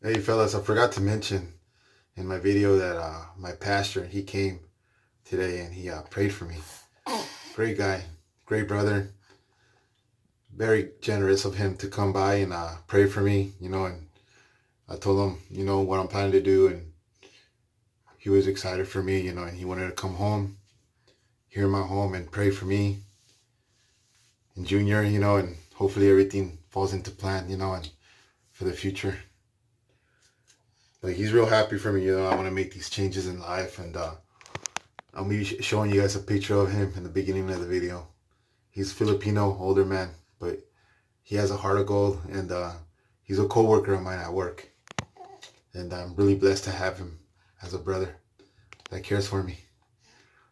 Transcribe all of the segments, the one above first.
Hey fellas, I forgot to mention in my video that uh, my pastor, he came today and he uh, prayed for me. Great guy, great brother. Very generous of him to come by and uh, pray for me, you know, and I told him, you know, what I'm planning to do and he was excited for me, you know, and he wanted to come home, here in my home and pray for me and Junior, you know, and hopefully everything falls into plan, you know, and for the future like he's real happy for me. You know, I want to make these changes in life, and uh, I'll be showing you guys a picture of him in the beginning of the video. He's Filipino, older man, but he has a heart of gold, and uh, he's a co-worker of mine at work, and I'm really blessed to have him as a brother that cares for me.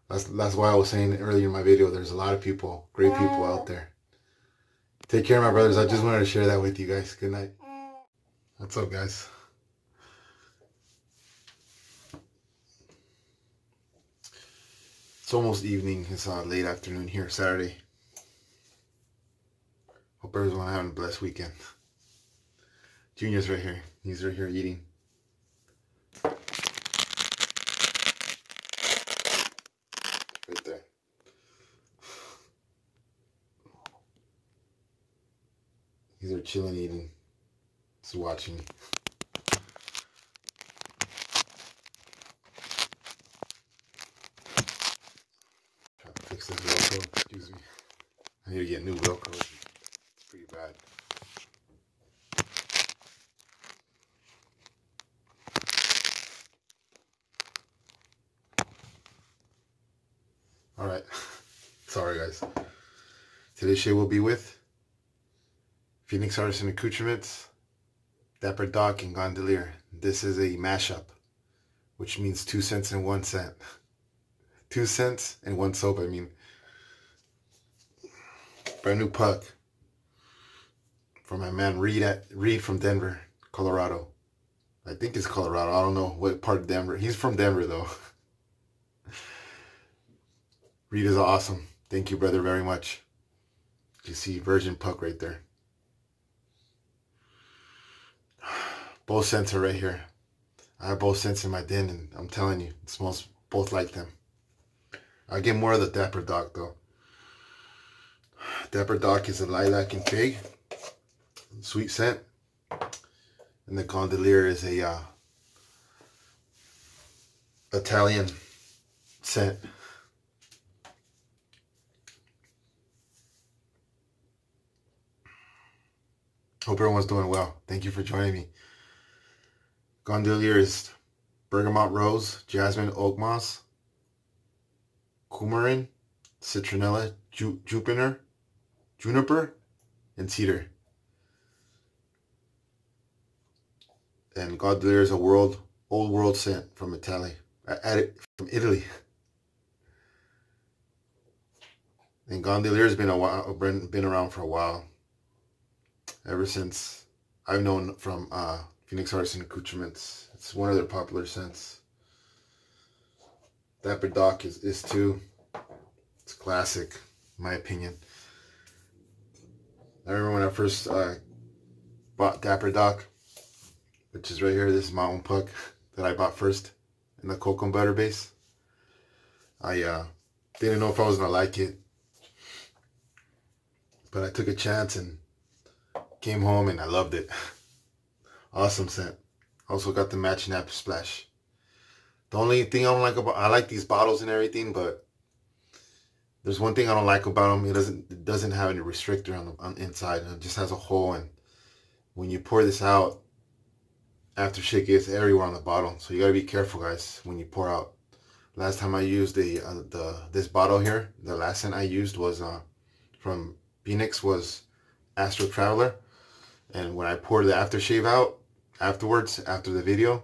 That's that's why I was saying earlier in my video. There's a lot of people, great people out there. Take care, my brothers. I just wanted to share that with you guys. Good night. What's up, guys? It's almost evening. It's uh, late afternoon here, Saturday. Hope everyone's having a blessed weekend. Junior's right here. He's right here eating. Right there. He's are chilling eating. He's watching me. fix this Velcro. Excuse me. I need to get a new Velcro. It's pretty bad. Alright. Sorry guys. Today's show will be with Phoenix Artisan Accoutrements, Dapper Doc, and Gondolier. This is a mashup, which means two cents and one cent two cents and one soap. I mean, brand new puck from my man Reed at Reed from Denver, Colorado. I think it's Colorado. I don't know what part of Denver. He's from Denver though. Reed is awesome. Thank you, brother, very much. You see Virgin Puck right there. Both scents are right here. I have both scents in my den and I'm telling you, it smells both like them. I get more of the Dapper Doc though. Dapper Doc is a lilac and fig, sweet scent. And the Gondolier is a uh, Italian scent. Hope everyone's doing well. Thank you for joining me. Gondolier is bergamot rose, jasmine oak moss, coumarin, citronella, ju juniper, juniper, and cedar. And Gondolier is a world, old world scent from Italy, from Italy. And Gondolier has been a while, been, around for a while. Ever since I've known from uh, Phoenix Artisan Accoutrements. It's one of their popular scents. Dapper Doc is, is too. It's classic, in my opinion. I remember when I first uh, bought Dapper Doc, which is right here. This is my own puck that I bought first in the cocoa butter base. I uh, didn't know if I was going to like it. But I took a chance and came home and I loved it. awesome scent. Also got the matching apple splash. The only thing I don't like about I like these bottles and everything, but there's one thing I don't like about them. It doesn't it doesn't have any restrictor on the on inside. It just has a hole, and when you pour this out, after shit gets everywhere on the bottle. So you gotta be careful, guys, when you pour out. Last time I used the uh, the this bottle here, the last scent I used was uh, from Phoenix was Astro Traveler, and when I poured the aftershave out afterwards after the video,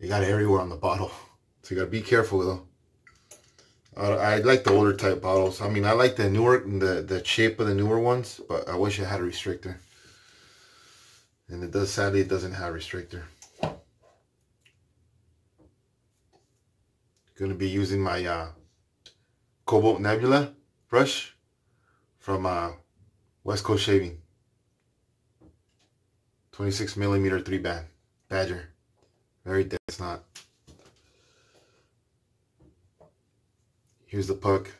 it got everywhere on the bottle. So you gotta be careful though. I like the older type bottles. I mean, I like the newer, the, the shape of the newer ones, but I wish it had a restrictor. And it does, sadly, it doesn't have a restrictor. Going to be using my uh, Cobalt Nebula brush from uh, West Coast Shaving. 26 millimeter three band. badger. Very dense knot. Here's the puck.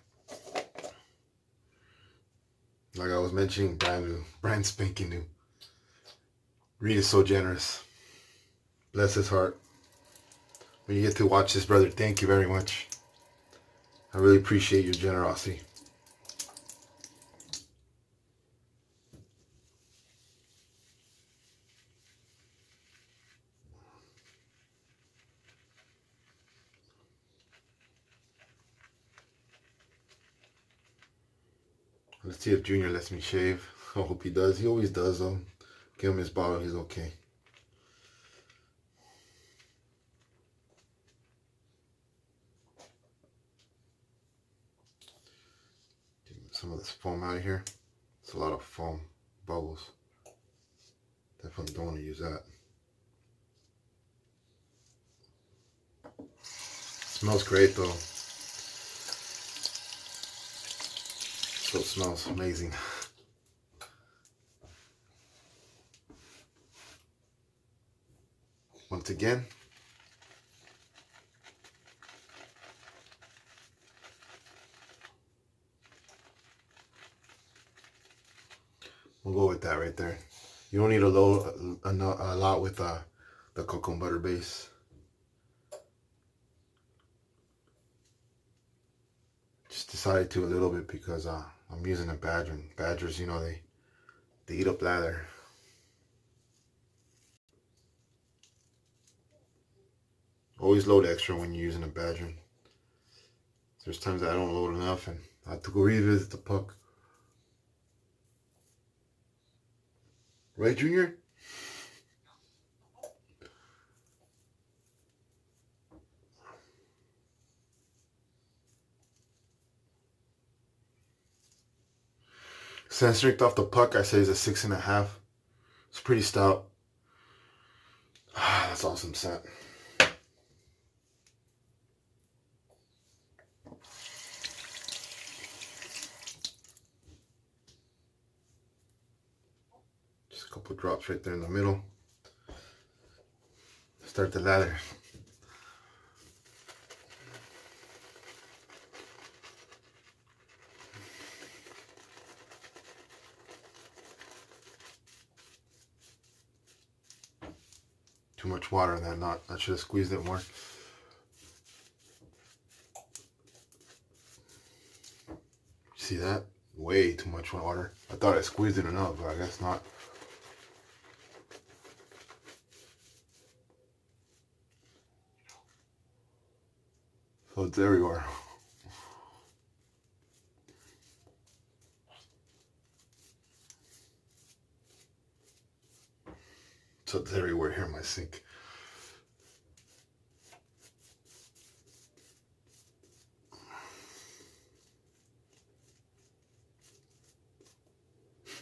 Like I was mentioning, brand new, brand spanking new. Reed is so generous. Bless his heart. When you get to watch this, brother, thank you very much. I really appreciate your generosity. Let's see if Junior lets me shave. I hope he does. He always does though. Give him his bottle, he's okay. some of this foam out of here. It's a lot of foam, bubbles. Definitely don't want to use that. Smells great though. So it smells amazing. Once again, We'll go with that right there. You don't need a, low, a, a lot with uh, the cocoa butter base. To a little bit because uh, I'm using a badger. And badgers, you know, they, they eat up lather. Always load extra when you're using a badger. There's times I don't load enough and I have to go revisit the puck. Right, Junior? Sand strength off the puck, I say is a six and a half. It's pretty stout. Ah, that's awesome scent. Just a couple drops right there in the middle. Start the lather. Too much water in that knot. I should have squeezed it more. See that? Way too much water. I thought I squeezed it enough, but I guess not. So it's everywhere. So it's sink.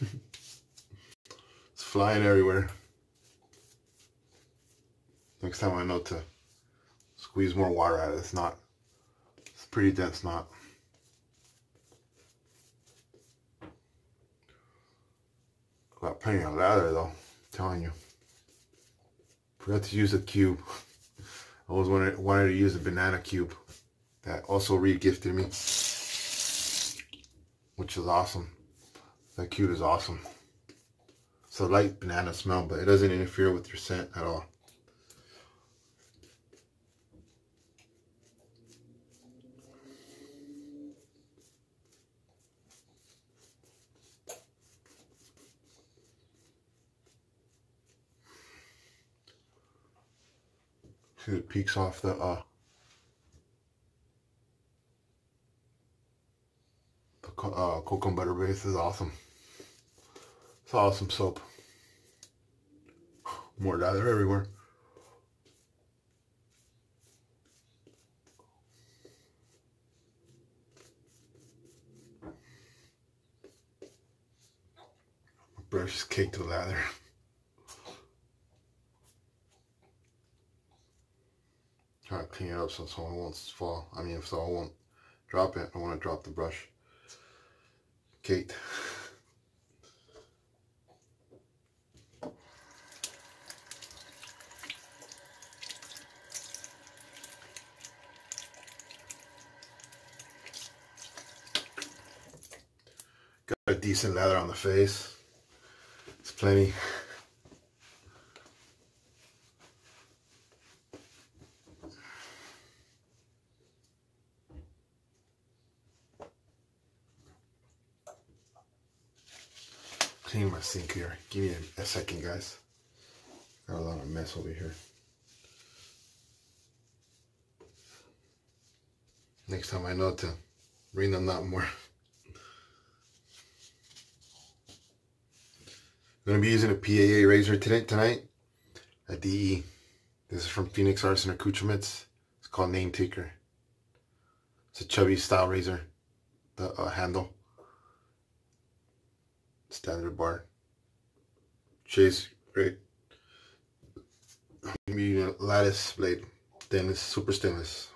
it's flying everywhere. Next time I know to squeeze more water out of it. It's not pretty dense knot. Got plenty of lather though, I'm telling you. Forgot to use a cube. I always wanted, wanted to use a banana cube that also re-gifted me, which is awesome. That cube is awesome. It's a light banana smell, but it doesn't interfere with your scent at all. See it peeks off the uh, the uh, cocoa butter base is awesome. It's awesome soap. More lather everywhere. brush is caked with lather. clean it up so someone won't fall. I mean, if someone won't drop it, I want to drop the brush. Kate. Got a decent leather on the face. It's plenty. Sink here. Give me a, second, guys. Got a lot of mess over here. Next time I know to bring them out more. I'm to be using a PAA razor today, tonight a DE. This is from Phoenix Artisan Accoutrements. It's called Name Taker. It's a chubby style razor. The uh, handle. Standard bar. Chase, great. Using a lattice blade. Stainless, super stainless.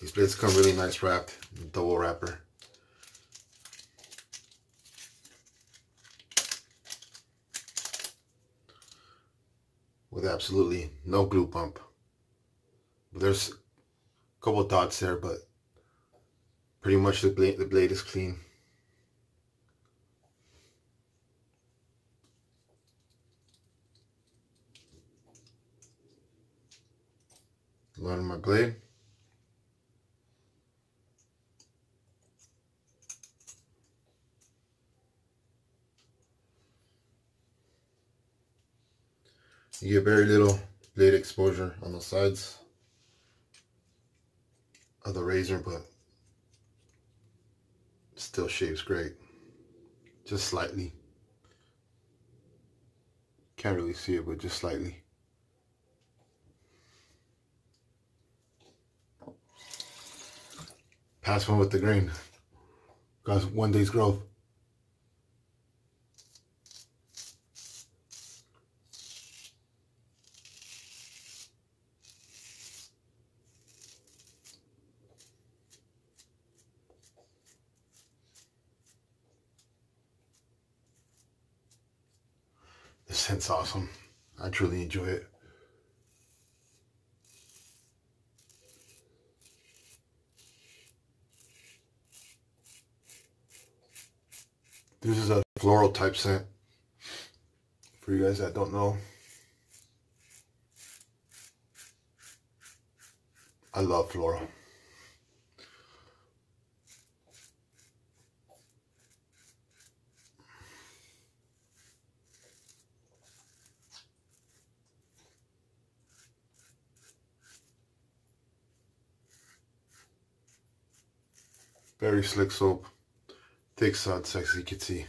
These blades come really nice wrapped, double wrapper. With absolutely no glue bump. There's a couple dots there, but pretty much the blade, the blade is clean. Loading my blade. You get very little blade exposure on the sides of the razor, but still shapes great. Just slightly. Can't really see it, but just slightly. Pass one with the grain. Got one day's growth. The scent's awesome. I truly enjoy it. This is a floral type scent. For you guys that don't know. I love floral. Very slick soap. Thick side sexy you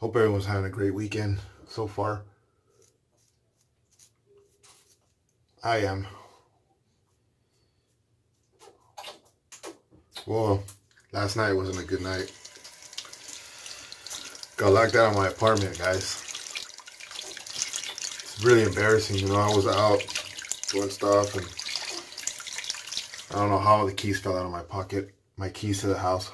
Hope everyone's having a great weekend so far. I am. Well, last night wasn't a good night. Got locked out of my apartment, guys. It's really embarrassing, you know, I was out doing stuff and I don't know how the keys fell out of my pocket. My keys to the house.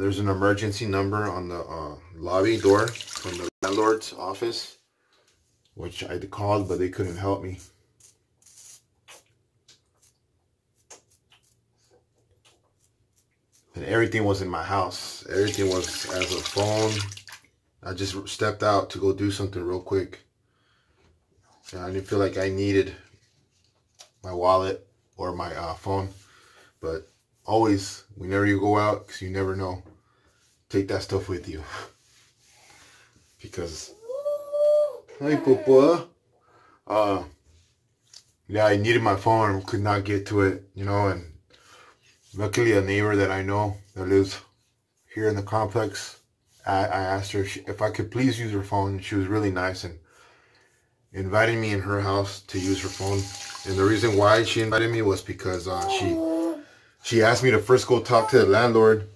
There's an emergency number on the uh, lobby door from the landlord's office, which I called, but they couldn't help me. And everything was in my house. Everything was as a phone. I just stepped out to go do something real quick. And I didn't feel like I needed my wallet or my uh, phone. But always, whenever you go out, because you never know, take that stuff with you. because, hi, Papa. Uh, yeah, I needed my phone, could not get to it, you know, and luckily a neighbor that I know that lives here in the complex I, I asked her if I could please use her phone. She was really nice and invited me in her house to use her phone. And the reason why she invited me was because uh, she she asked me to first go talk to the landlord.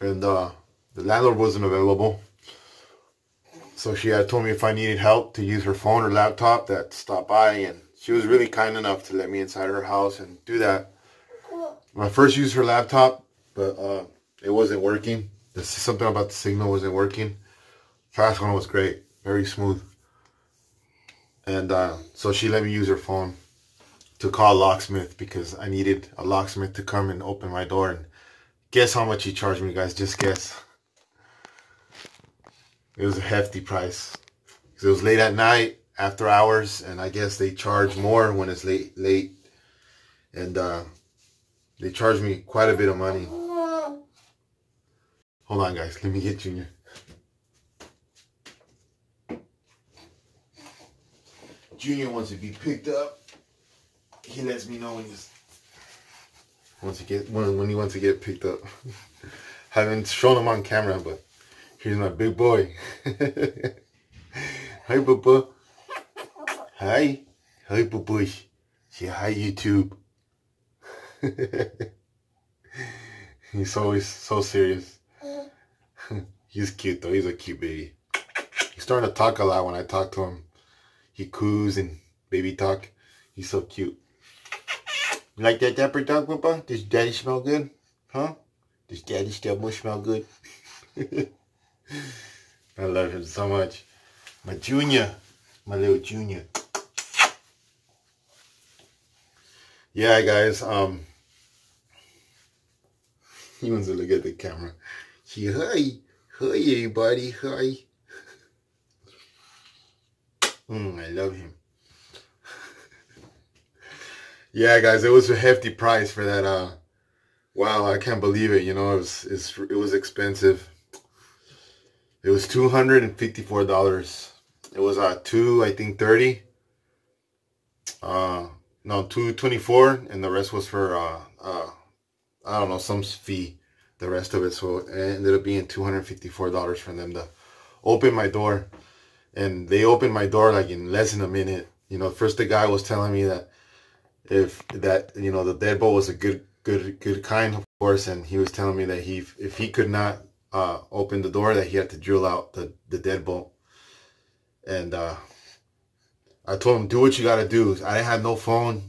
And uh, the landlord wasn't available. So she had told me if I needed help to use her phone or laptop that stop by and she was really kind enough to let me inside her house and do that. When I first used her laptop, but uh, it wasn't working. There's something about the signal wasn't working. Fast one was great, very smooth. And uh, so she let me use her phone to call locksmith because I needed a locksmith to come and open my door. And guess how much he charged me, guys? Just guess. It was a hefty price. Because it was late at night, after hours, and I guess they charge more when it's late. late. And uh, they charged me quite a bit of money. Hold on, guys. Let me get Junior. Junior wants to be picked up. He lets me know when he's wants to get when, when he wants to get picked up. Haven't shown him on camera, but here's my big boy. hi, Papa. Hi. Hi, Papa. Say hi, YouTube. He's always so serious. He's cute though. He's a cute baby. He's starting to talk a lot when I talk to him. He coos and baby talk. He's so cute. You like that Dapper Doc, Papa? Does daddy smell good? Huh? Does daddy still smell good? I love him so much. My junior. My little junior. Yeah, guys. Um, he wants to look at the camera. Hi. Hi, everybody. Hi. Mm, I love him. Yeah, guys, it was a hefty price for that. Uh, wow, I can't believe it. You know, it was it was expensive. It was two hundred and fifty four dollars. It was uh two, I think thirty. Uh, no, two twenty four, and the rest was for uh uh I don't know some fee the rest of it. So it ended up being $254 for them to open my door. And they opened my door like in less than a minute. You know, first the guy was telling me that if that, you know, the deadbolt was a good, good, good kind, of course. And he was telling me that he, if he could not uh, open the door, that he had to drill out the, the deadbolt. And uh, I told him, do what you got to do. I didn't have no phone.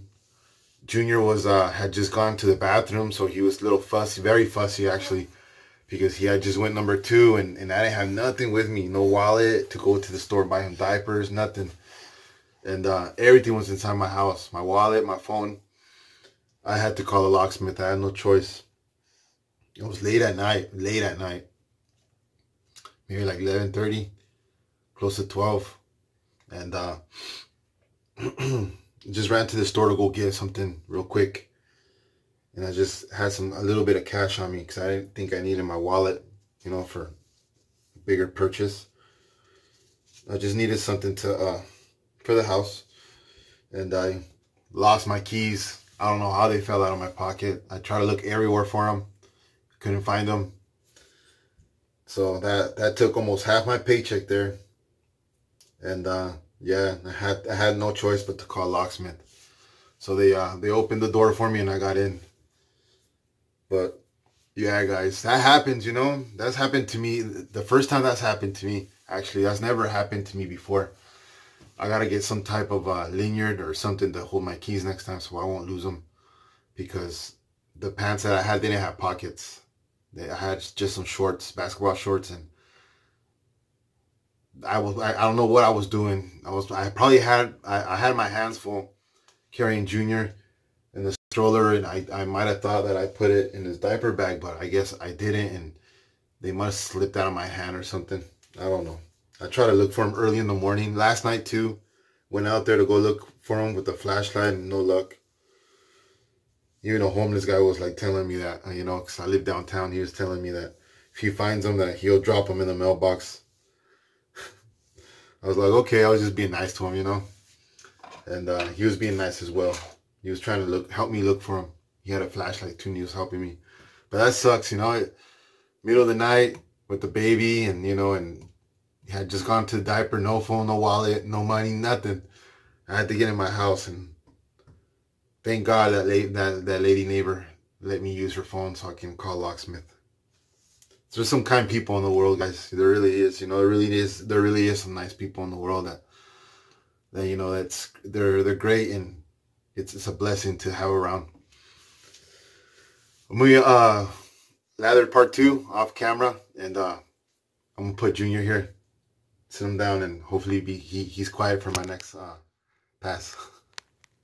Junior was uh, had just gone to the bathroom, so he was a little fussy, very fussy actually, because he had just went number two, and, and I didn't have nothing with me, no wallet to go to the store buy him diapers, nothing, and uh, everything was inside my house, my wallet, my phone. I had to call a locksmith. I had no choice. It was late at night, late at night, maybe like eleven thirty, close to twelve, and. uh just ran to the store to go get something real quick. And I just had some a little bit of cash on me because I didn't think I needed my wallet, you know, for a bigger purchase. I just needed something to uh for the house. And I lost my keys. I don't know how they fell out of my pocket. I tried to look everywhere for them. Couldn't find them. So that that took almost half my paycheck there. And uh yeah, I had I had no choice but to call locksmith. So they uh they opened the door for me and I got in. But yeah, guys, that happens, you know. That's happened to me the first time that's happened to me. Actually, that's never happened to me before. I gotta get some type of uh, lanyard or something to hold my keys next time so I won't lose them. Because the pants that I had they didn't have pockets. They, I had just some shorts, basketball shorts, and I was I, I, don't know what I was doing. I was I probably had I, I had my hands full carrying Junior in the stroller, and I I might have thought that I put it in his diaper bag, but I guess I didn't, and they must have slipped out of my hand or something. I don't know. I tried to look for him early in the morning last night too. Went out there to go look for him with the flashlight, and no luck. Even a homeless guy was like telling me that, you know, because I live downtown. He was telling me that if he finds him, that he'll drop him in the mailbox I was like, okay, I was just being nice to him, you know. And uh, he was being nice as well. He was trying to look, help me look for him. He had a flashlight too, and he was helping me. But that sucks, you know. Middle of the night, with the baby and, you know, and had just gone to the diaper, no phone, no wallet, no money, nothing. I had to get in my house and thank God that lady, that, that lady neighbor let me use her phone so I can call locksmith. There's some kind people in the world, guys. There really is. You know, there really is. There really is some nice people in the world that, that you know, that's they're they're great and it's it's a blessing to have around. We uh lathered part two off camera and uh I'm gonna put Junior here, sit him down and hopefully be he, he's quiet for my next uh pass.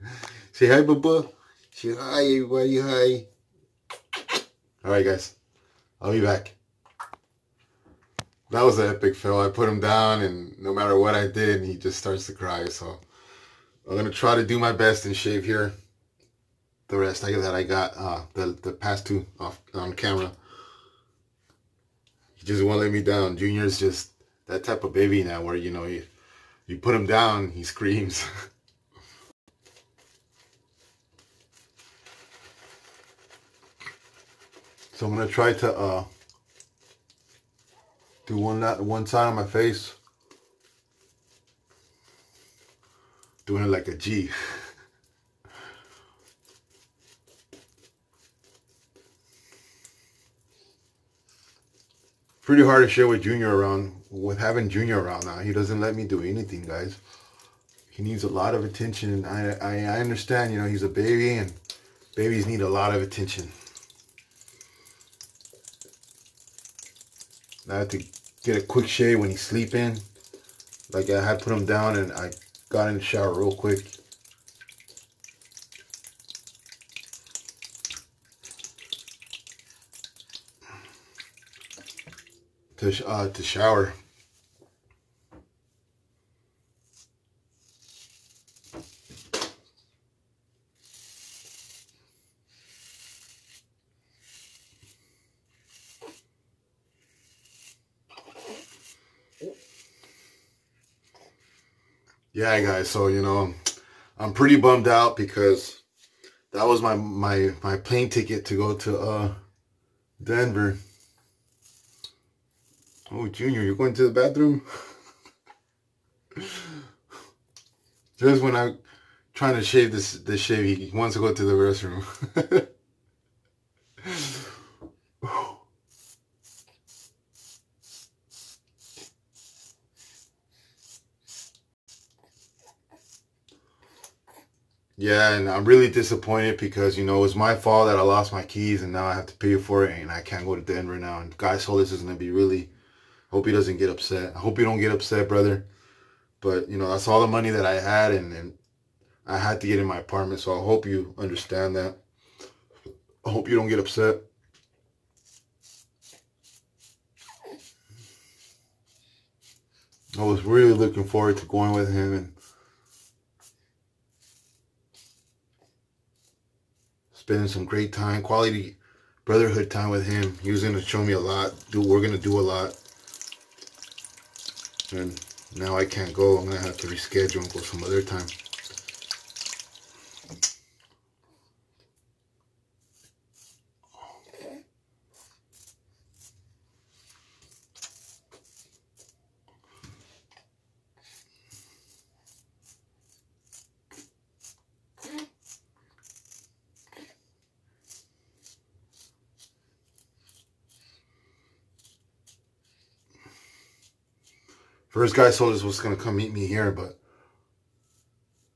Say hi, Bubba. Say hi, everybody. Hi. All right, guys. I'll be back. That was an epic fail. I put him down, and no matter what I did, he just starts to cry. So I'm gonna try to do my best and shave here. The rest I that I got uh, the the past two off on camera. He just won't let me down. Junior's just that type of baby now, where you know you you put him down, he screams. So I'm gonna try to uh, do one one side on my face, doing it like a G. Pretty hard to share with Junior around. With having Junior around now, he doesn't let me do anything, guys. He needs a lot of attention, and I, I, I understand. You know, he's a baby, and babies need a lot of attention. I had to get a quick shave when he's sleeping. Like I had put him down and I got in the shower real quick. To, uh, to shower. yeah guys so you know i'm pretty bummed out because that was my my my plane ticket to go to uh denver oh junior you're going to the bathroom just when i'm trying to shave this this shave he wants to go to the restroom Yeah, and I'm really disappointed because, you know, it was my fault that I lost my keys and now I have to pay for it and I can't go to Denver now. And Guy this is going to be really, hope he doesn't get upset. I hope you don't get upset, brother. But, you know, that's all the money that I had and, and I had to get in my apartment. So I hope you understand that. I hope you don't get upset. I was really looking forward to going with him and spending some great time, quality brotherhood time with him. He was going to show me a lot. Do We're going to do a lot. And now I can't go. I'm to have to reschedule and go some other time. First guy told us was gonna come meet me here, but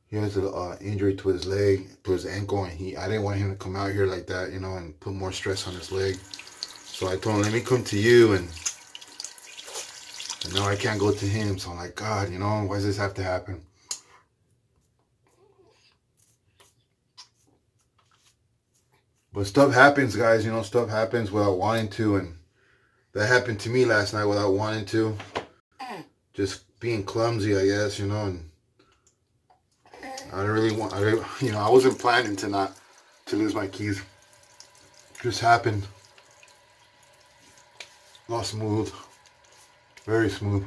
he has an uh, injury to his leg, to his ankle, and he I didn't want him to come out here like that, you know, and put more stress on his leg. So I told him, let me come to you, and, and now I can't go to him. So I'm like, God, you know, why does this have to happen? But stuff happens, guys. You know, stuff happens without wanting to, and that happened to me last night without wanting to just being clumsy, I guess, you know, and I don't really want, I, you know, I wasn't planning to not, to lose my keys. Just happened. Not smooth. Very smooth.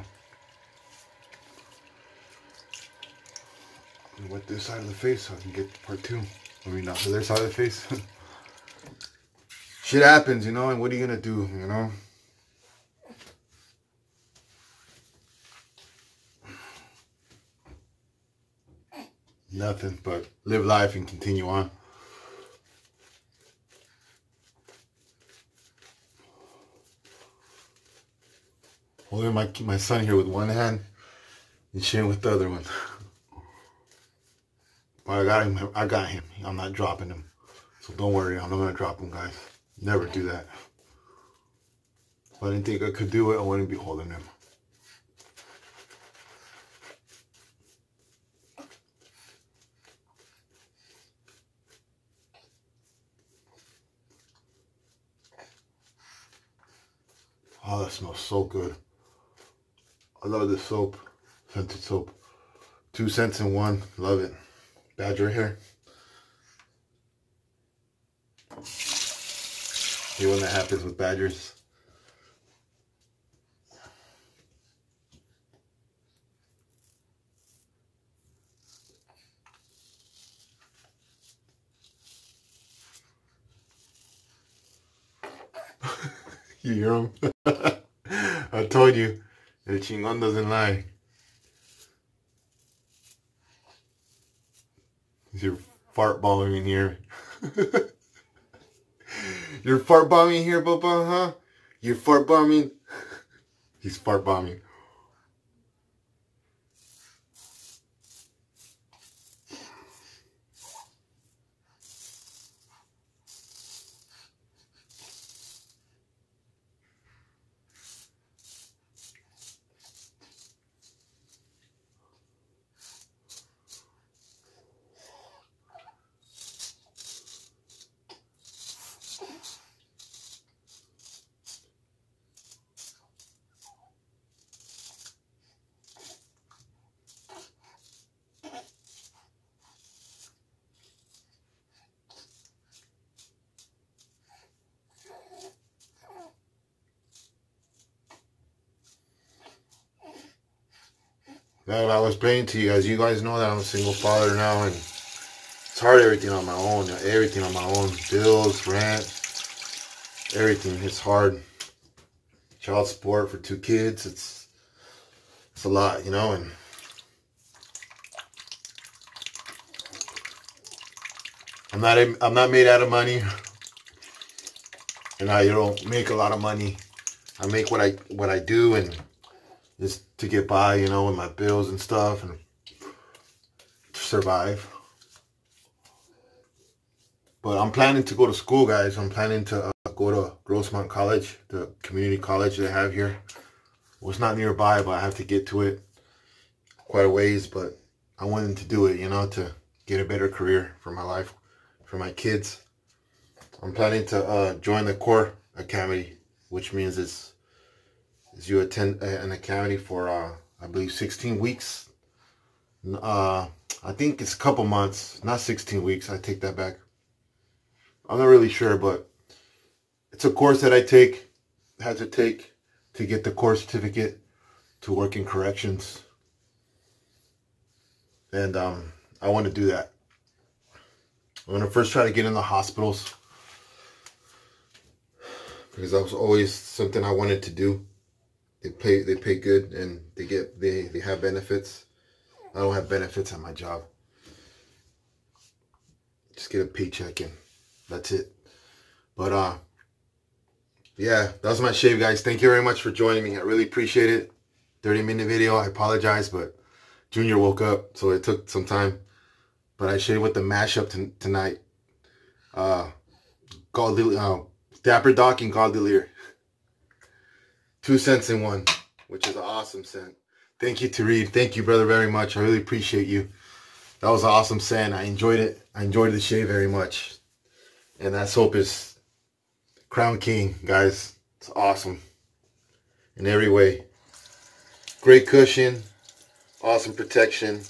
And with this side of the face so I can get part two. I mean, not the other side of the face. Shit happens, you know, and what are you gonna do, you know? Nothing but live life and continue on. Holding my my son here with one hand and Shane with the other one. But I got him. I got him. I'm not dropping him. So don't worry. I'm not gonna drop him, guys. Never do that. If I didn't think I could do it, I wouldn't be holding him. Oh, that smells so good. I love this soap, scented soap. Two cents in one, love it. Badger hair. See when that happens with badgers. You hear him? I told you, el chingón doesn't lie. You're fart bombing in here. You're fart bombing here, Papa, huh? You're fart bombing? He's fart bombing. That I was praying to you guys. You guys know that I'm a single father now, and it's hard everything on my own. Everything on my own. Bills, rent, everything. It's hard. Child support for two kids. It's it's a lot, you know, and I'm not I'm not made out of money, and I don't make a lot of money. I make what I what I do, and just to get by, you know, with my bills and stuff and to survive. But I'm planning to go to school, guys. I'm planning to uh, go to Grossmont College, the community college they have here. Well, it's not nearby, but I have to get to it quite a ways. But I wanted to do it, you know, to get a better career for my life, for my kids. I'm planning to uh, join the Core Academy, which means it's is you attend an academy for, uh, I believe, 16 weeks. Uh, I think it's a couple months, not 16 weeks. I take that back. I'm not really sure, but it's a course that I take, had to take to get the course certificate to work in corrections. And um, I want to do that. I'm going to first try to get in the hospitals because that was always something I wanted to do. They pay they pay good and they get they they have benefits. I don't have benefits at my job. Just get a paycheck and that's it. But uh yeah, that was my shave guys. Thank you very much for joining me. I really appreciate it. 30 minute video. I apologize, but Junior woke up, so it took some time. But I shaved with the mashup tonight. Uh, Gondolier, uh, Dapper Doc and Gondolier. Two cents in one, which is an awesome scent. Thank you, Tareed. Thank you, brother, very much. I really appreciate you. That was an awesome scent. I enjoyed it. I enjoyed the shave very much. And that soap is Crown King, guys. It's awesome in every way. Great cushion, awesome protection,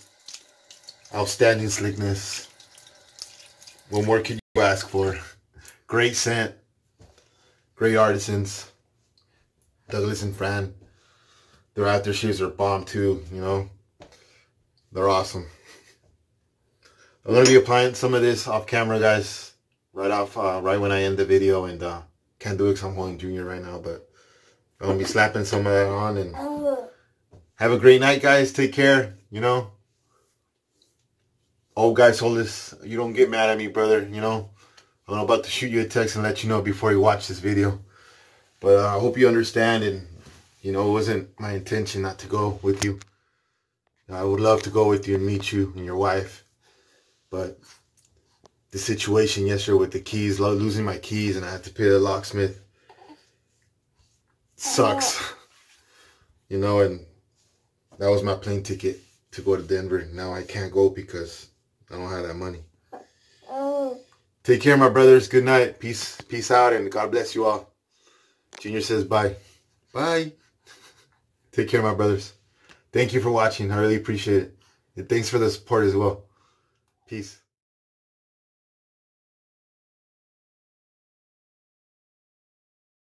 outstanding slickness. What more can you ask for? Great scent, great artisans. Douglas and Fran. Their aftershaves are bomb too, you know. They're awesome. I'm going to be applying some of this off camera, guys. Right off, uh, right when I end the video. And uh, can't do it because I'm holding Junior right now. But I'm going to be slapping some of that on. And have a great night, guys. Take care, you know. old guy told us, you don't get mad at me, brother. You know, I'm about to shoot you a text and let you know before you watch this video. But uh, I hope you understand and, you know, it wasn't my intention not to go with you. I would love to go with you and meet you and your wife. But the situation yesterday with the keys, losing my keys and I had to pay the locksmith sucks. You know, and that was my plane ticket to go to Denver. Now I can't go because I don't have that money. Take care, my brothers. Good night. Peace, peace out, and God bless you all. Junior says bye. Bye. Take care, my brothers. Thank you for watching. I really appreciate it. And thanks for the support as well. Peace.